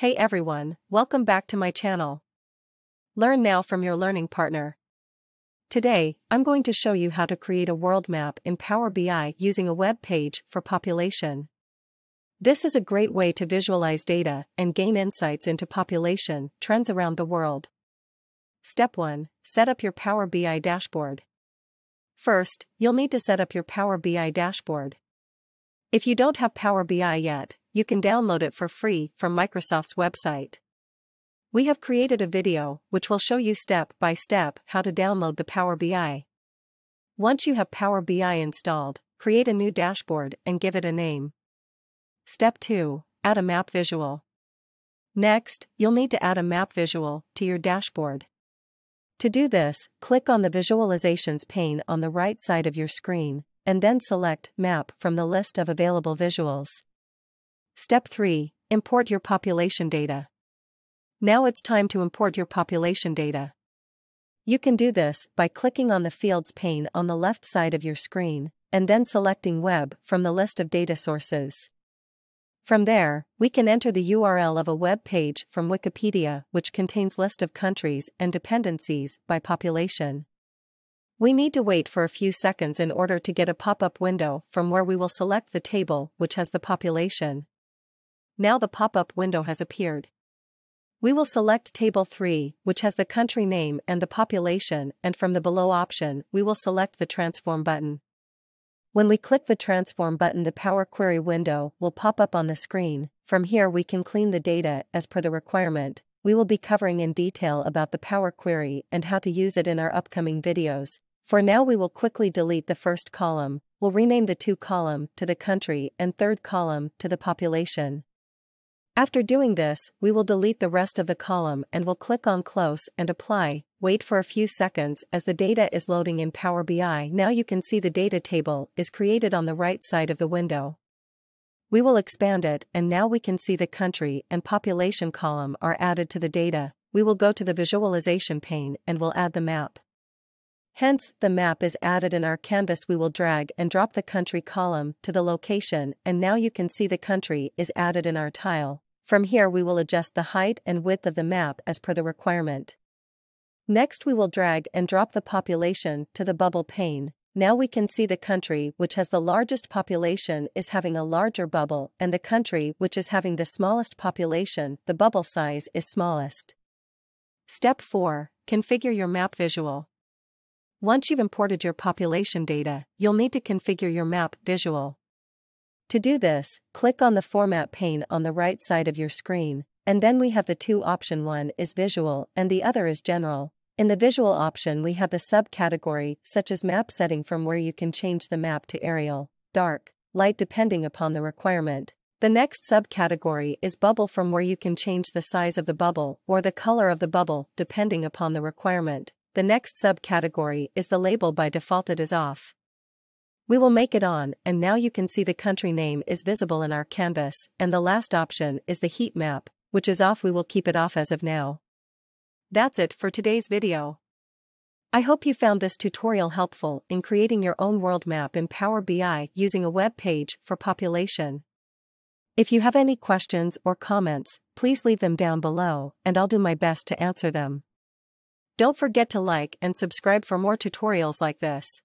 Hey everyone, welcome back to my channel. Learn now from your learning partner. Today, I'm going to show you how to create a world map in Power BI using a web page for population. This is a great way to visualize data and gain insights into population trends around the world. Step 1 Set up your Power BI dashboard. First, you'll need to set up your Power BI dashboard. If you don't have Power BI yet, you can download it for free from Microsoft's website. We have created a video which will show you step by step how to download the Power BI. Once you have Power BI installed, create a new dashboard and give it a name. Step 2 Add a map visual. Next, you'll need to add a map visual to your dashboard. To do this, click on the Visualizations pane on the right side of your screen, and then select Map from the list of available visuals. Step 3 Import your population data. Now it's time to import your population data. You can do this by clicking on the Fields pane on the left side of your screen, and then selecting Web from the list of data sources. From there, we can enter the URL of a web page from Wikipedia which contains list of countries and dependencies by population. We need to wait for a few seconds in order to get a pop-up window from where we will select the table which has the population. Now the pop-up window has appeared. We will select Table 3, which has the country name and the population and from the below option we will select the Transform button. When we click the Transform button the Power Query window will pop up on the screen, from here we can clean the data as per the requirement, we will be covering in detail about the Power Query and how to use it in our upcoming videos. For now we will quickly delete the first column, we'll rename the two column to the country and third column to the population. After doing this, we will delete the rest of the column and will click on Close and Apply, wait for a few seconds as the data is loading in Power BI. Now you can see the data table is created on the right side of the window. We will expand it and now we can see the country and population column are added to the data. We will go to the visualization pane and will add the map. Hence, the map is added in our canvas we will drag and drop the country column to the location and now you can see the country is added in our tile. From here we will adjust the height and width of the map as per the requirement. Next we will drag and drop the population to the bubble pane. Now we can see the country which has the largest population is having a larger bubble and the country which is having the smallest population, the bubble size is smallest. Step 4. Configure your map visual. Once you've imported your population data, you'll need to configure your map visual. To do this, click on the Format pane on the right side of your screen, and then we have the two option one is Visual and the other is General. In the Visual option we have the subcategory such as Map setting from where you can change the map to aerial, Dark, Light depending upon the requirement. The next subcategory is Bubble from where you can change the size of the bubble or the color of the bubble depending upon the requirement. The next subcategory is the label by default it is off. We will make it on and now you can see the country name is visible in our canvas and the last option is the heat map, which is off we will keep it off as of now. That's it for today's video. I hope you found this tutorial helpful in creating your own world map in Power BI using a web page for population. If you have any questions or comments, please leave them down below and I'll do my best to answer them. Don't forget to like and subscribe for more tutorials like this.